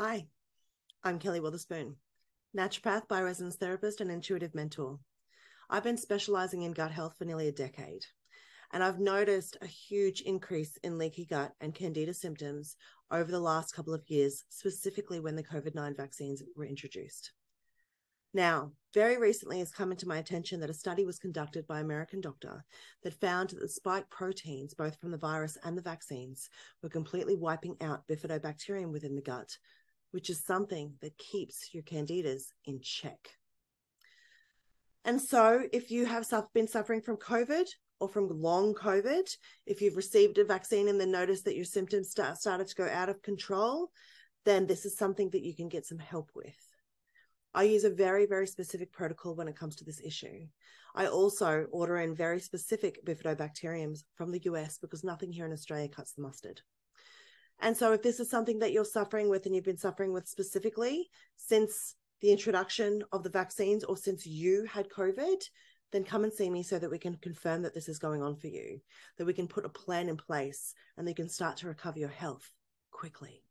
Hi, I'm Kelly Wotherspoon, naturopath, bioresonance therapist, and intuitive mentor. I've been specializing in gut health for nearly a decade, and I've noticed a huge increase in leaky gut and candida symptoms over the last couple of years, specifically when the COVID 9 vaccines were introduced. Now, very recently has come into my attention that a study was conducted by an American doctor that found that the spike proteins, both from the virus and the vaccines, were completely wiping out bifidobacterium within the gut, which is something that keeps your candidas in check. And so, if you have been suffering from COVID or from long COVID, if you've received a vaccine and then noticed that your symptoms start, started to go out of control, then this is something that you can get some help with. I use a very, very specific protocol when it comes to this issue. I also order in very specific bifidobacteriums from the US because nothing here in Australia cuts the mustard. And so, if this is something that you're suffering with and you've been suffering with specifically since the introduction of the vaccines or since you had COVID, then come and see me so that we can confirm that this is going on for you, that we can put a plan in place and that you can start to recover your health quickly.